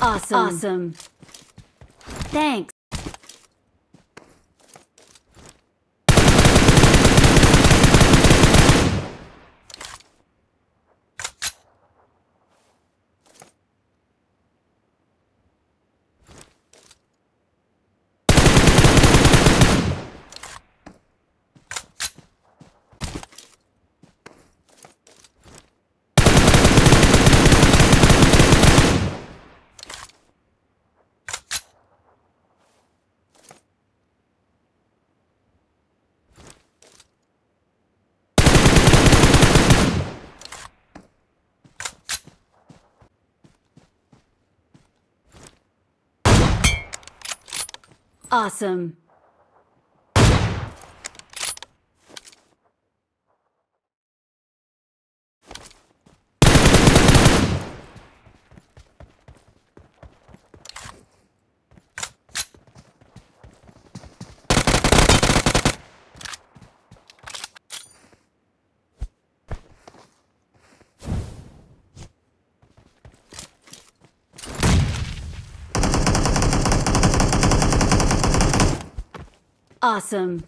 Awesome. Awesome. Thanks. Awesome. Awesome.